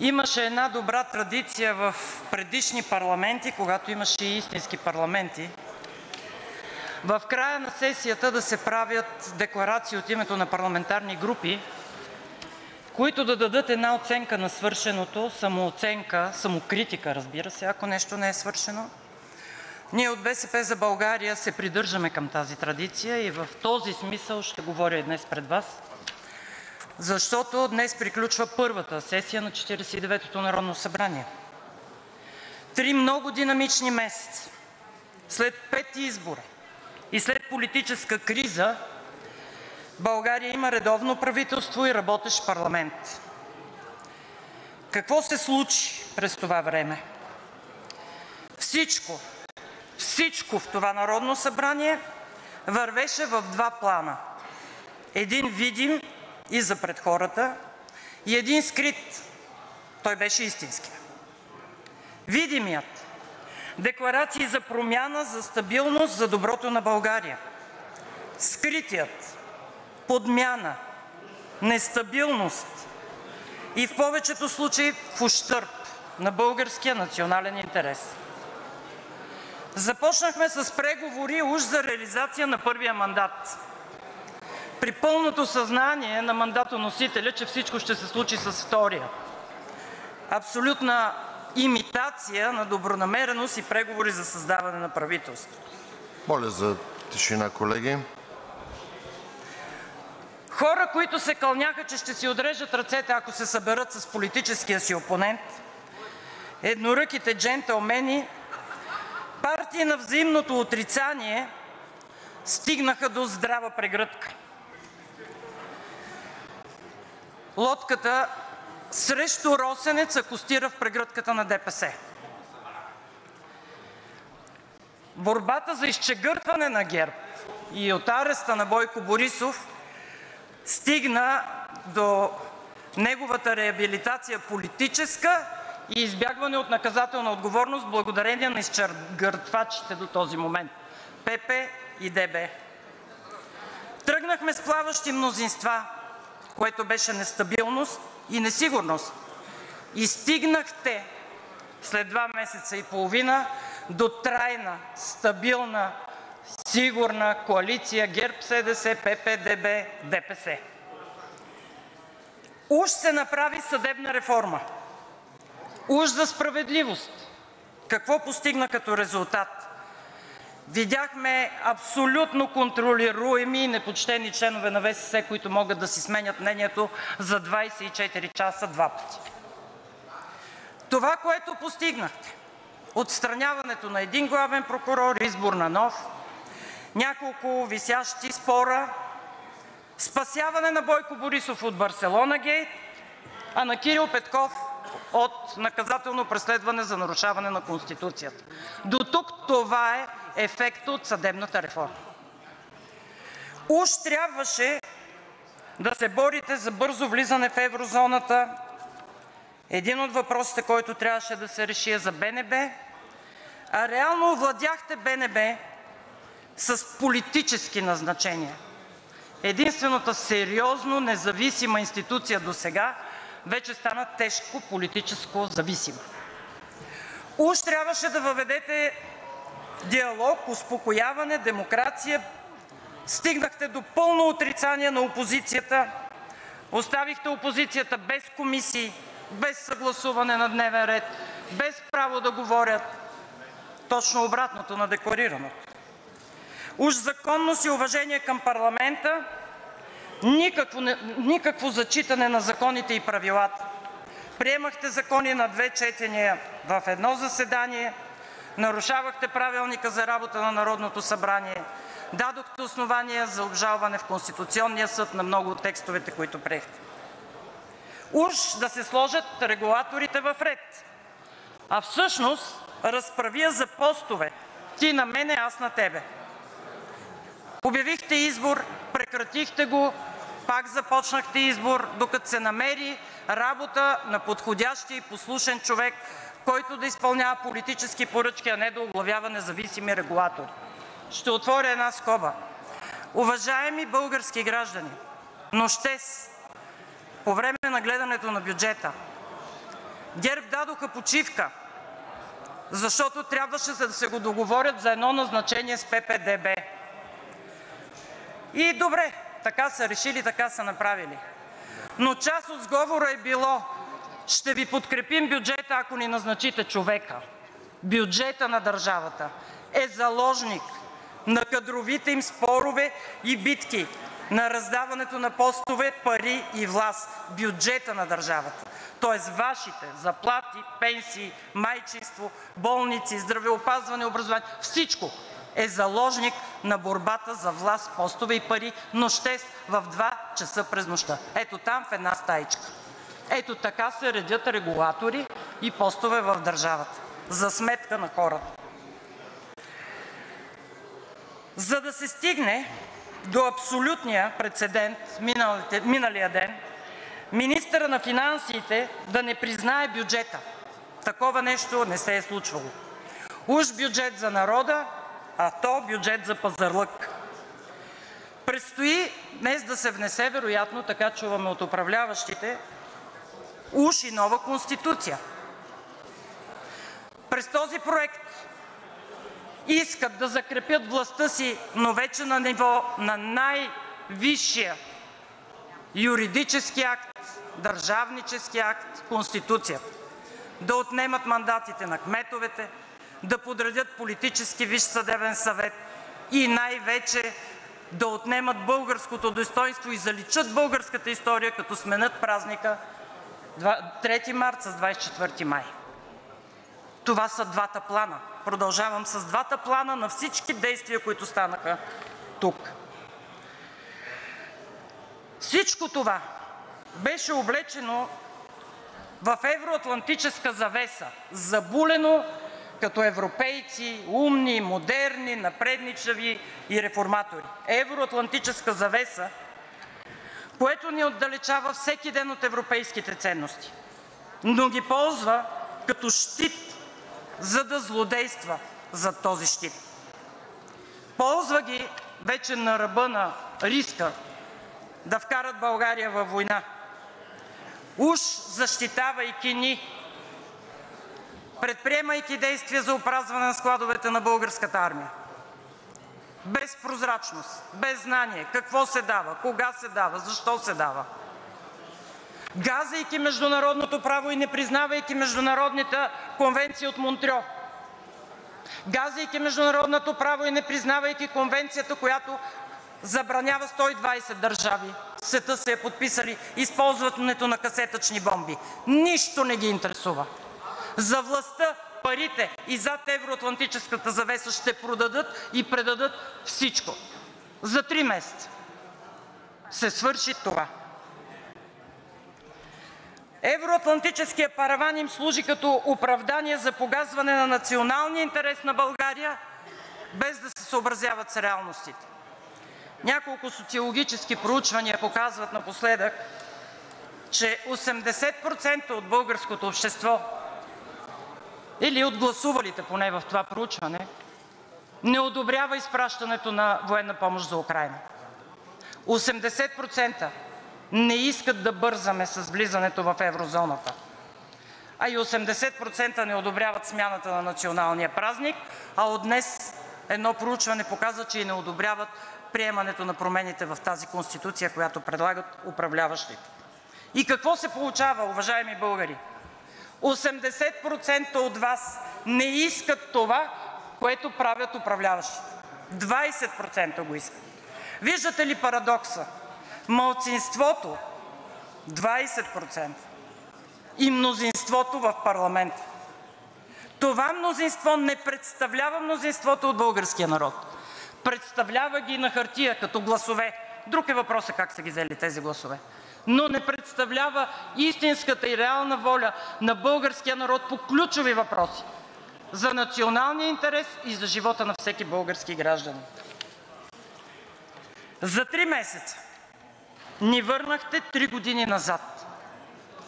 Имаше една добра традиция в предишни парламенти, когато имаше и истински парламенти, в края на сесията да се правят декларации от името на парламентарни групи, които да дадат една оценка на свършеното, самооценка, самокритика, разбира се, ако нещо не е свършено. Ние от „БСП за България“ се придържаме към тази традиция и в този смисъл ще говоря днес пред Вас, защото днес приключва първата сесия на 49-ото народно събрание. Три много динамични месеца след пет избора и след политическа криза България има редовно правителство и работещ парламент. Какво се случи през това време? Всичко, всичко в това Народно събрание вървеше в два плана – един видим и за пред хората, и един скрит. Той беше истинският. Видимият – декларации за промяна, за стабилност, за доброто на България. Скритият – подмяна, нестабилност и в повечето случаи в ущърб на българския национален интерес. Започнахме с преговори уж за реализация на първия мандат при пълното съзнание на мандатоносителя, че всичко ще се случи с втория. Абсолютна имитация на добронамереност и преговори за създаване на правителство. Моля за тишина, колеги! Хора, които се кълняха, че ще си отрежат ръцете, ако се съберат с политическия си опонент, едноръките джентълмени, партии на взаимното отрицание, стигнаха до здрава прегръдка. Лодката срещу Росенец акостира в прегръдката на ДПС. Борбата за изчегъртване на ГЕРБ и от ареста на Бойко Борисов стигна до неговата реабилитация политическа и избягване от наказателна отговорност благодарение на изчегъртвачите до този момент – ПП и ДБ. Тръгнахме с плаващи мнозинства, което беше нестабилност и несигурност, и стигнахте след два месеца и половина до трайна, стабилна, сигурна коалиция ГЕРБ-СДС, ПП, ДБ, ДПС. Уж се направи съдебна реформа, уж за справедливост. Какво постигна като резултат? Видяхме абсолютно контролируеми и непочтени членове на ВСС, които могат да си сменят мнението за 24 часа два пъти. Това, което постигнахте – отстраняването на един главен прокурор, избор на нов, няколко висящи спора, спасяване на Бойко Борисов от Барселонагейт, а на Кирил Петков от наказателно преследване за нарушаване на Конституцията. Дотук това е ефектът от съдебната реформа. Уж трябваше да се борите за бързо влизане в еврозоната. Един от въпросите, който трябваше да се реши, е за БНБ, а реално овладяхте БНБ с политически назначения. Единствената сериозно независима институция досега вече стана тежко политическо зависима. Уж трябваше да въведете диалог, успокояване, демокрация, стигнахте до пълно отрицание на опозицията, оставихте опозицията без комисии, без съгласуване на дневен ред, без право да говорят – точно обратното на декларираното. Уж законност и уважение към парламента, никакво, никакво зачитане на законите и правилата. Приемахте закони на две четения в едно заседание, нарушавахте Правилника за работа на Народното събрание, дадохте основания за обжалване в Конституционния съд на много от текстовете, които приехте. Уж да се сложат регулаторите в ред, а всъщност разправия за постове – ти на мене, аз на тебе. Обявихте избор, прекратихте го, пак започнахте избор, докато се намери работа на подходящия и послушен човек, който да изпълнява политически поръчки, а не да оглавява независими регулатори. Ще отворя една скоба. Уважаеми български граждани, нощес по време на гледането на бюджета ГЕРБ дадоха почивка, защото трябваше да се го договорят за едно назначение с ПП-ДБ. И добре, така са решили, така са направили. Но част от сговора е било: ще Ви подкрепим бюджета, ако ни назначите човека. Бюджетът на държавата е заложник на кадровите им спорове и битки, на раздаването на постове, пари и власт. Бюджетът на държавата, тоест Вашите заплати, пенсии, майчинство, болници, здравеопазване, образование – всичко е заложник на борбата за власт, постове и пари нощес в два часа през нощта. Ето там в една стаичка. Ето така се редят регулатори и постове в държавата за сметка на хората. За да се стигне до абсолютния прецедент миналия ден – министърът на финансите да не признае бюджета. Такова нещо не се е случвало. Уж бюджет за народа, а то бюджет за пазарлък. Предстои днес да се внесе вероятно, така чуваме от управляващите, уж и нова Конституция. През този проект искат да закрепят властта си, но вече на ниво на най-висшия юридически акт, държавнически акт – Конституцията, да отнемат мандатите на кметовете, да подредят политически Висш съдебен съвет и най-вече да отнемат българското достойнство и заличат българската история, като сменят празника 3 март с 24 май. Това са двата плана. Продължавам с двата плана на всички действия, които станаха тук. Всичко това беше облечено в евроатлантическа завеса, забулено като европейци, умни, модерни, напредничави и реформатори. Евроатлантическа завеса, което ни отдалечава всеки ден от европейските ценности, но ги ползва като щит, за да злодейства зад този щит. Ползва ги вече на ръба на риска да вкарат България във война, уж защитавайки ни, предприемайки действия за опразване на складовете на Българската армия. Без прозрачност, без знание какво се дава, кога се дава, защо се дава, газейки международното право и непризнавайки Международната конвенция от Монтреал, газейки международното право и непризнавайки Конвенцията, която забранява 120 държави света са я подписали използването на касетъчни бомби. Нищо не ги интересува! За властта, парите и зад евроатлантическата завеса ще продадат и предадат всичко. За три месеца се свърши това. Евроатлантическият параван им служи като оправдание за погазване на националния интерес на България, без да се съобразяват с реалностите. Няколко социологически проучвания показват напоследък, че 80% от българското общество или от гласувалите поне в това проучване, не одобрява изпращането на военна помощ за Украйна. 80% не искат да бързаме с влизането в еврозоната, а и 80% не одобряват смяната на националния празник, а от днес едно проучване показа, че и не одобряват приемането на промените в тази Конституция, която предлагат управляващите. И какво се получава, уважаеми българи? 80% от Вас не искат това, което правят управляващите. 20% го искат. Виждате ли парадокса? Малцинството – 20%, и мнозинството в парламента. Това мнозинство не представлява мнозинството от българския народ. Представлява ги на хартия като гласове. Друг е въпросът как са ги взели тези гласове но не представлява истинската и реална воля на българския народ по ключови въпроси за националния интерес и за живота на всеки български гражданин. За три месеца ни върнахте три години назад,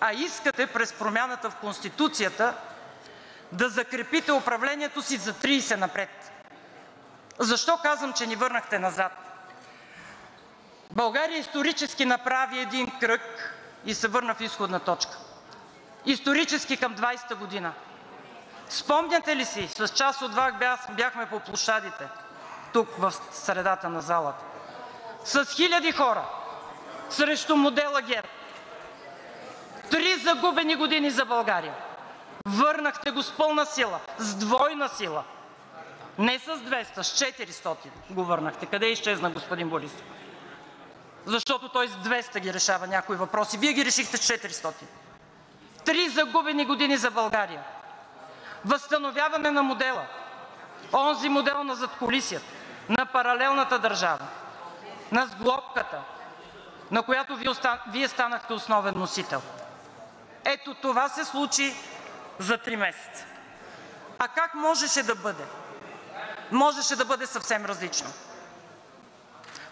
а искате през промяната в Конституцията да закрепите управлението си за 30 напред. Защо казвам, че ни върнахте назад? България исторически направи един кръг и се върна в изходна точка. исторически към 2020 година. Спомняте ли си, с част от Вас бяхме по площадите тук в средата на залата, с хиляди хора срещу модела ГЕРБ. Три загубени години за България. Върнахте го с пълна сила, с двойна сила. Не с 200, с 400 го върнахте. Къде изчезна господин Борисов? Защото той с 200 ги решава някои въпроси. Вие ги решихте с 400. Три загубени години за България. Възстановяване на модела. Онзи модел на задкулисията, на паралелната държава, на сглобката, на която Вие станахте основен носител. Ето това се случи за три месеца. А как можеше да бъде? Можеше да бъде съвсем различно.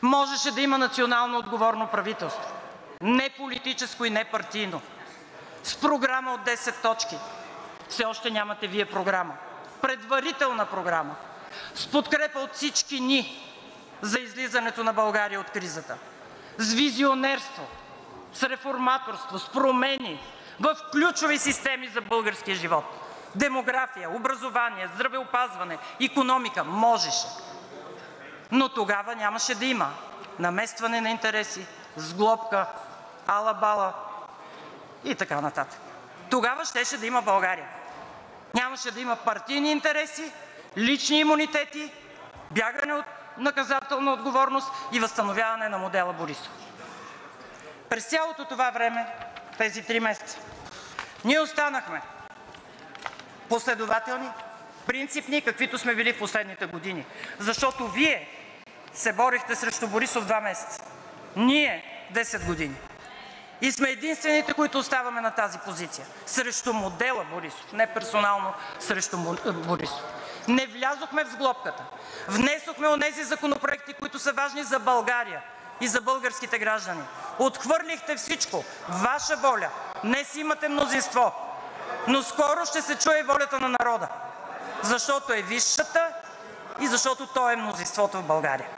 Можеше да има национално отговорно правителство – не политическо и не партийно, с програма от 10 точки. Все още нямате Вие програма, предварителна програма, с подкрепа от всички ни за излизането на България от кризата, с визионерство, с реформаторство, с промени в ключови системи за българския живот – демография, образование, здравеопазване, икономика. Можеше, но тогава нямаше да има наместване на интереси, сглобка, ала-бала и така нататък. Тогава щеше да има България. Нямаше да има партийни интереси, лични имунитети, бягане от наказателна отговорност и възстановяване на модела Борисов. През цялото това време, тези три месеца, ние останахме последователни, принципни, каквито сме били в последните години, защото Вие се борихте срещу Борисов два месеца, ние – 10 години, и сме единствените, които оставаме на тази позиция. Срещу модела Борисов, не персонално срещу Борисов. Не влязохме в сглобката, внесохме онези законопроекти, които са важни за България и за българските граждани. Отхвърлихте всичко – Ваша воля, днес имате мнозинство, но скоро ще се чуе волята на народа, защото е висшата и защото то е мнозинството в България.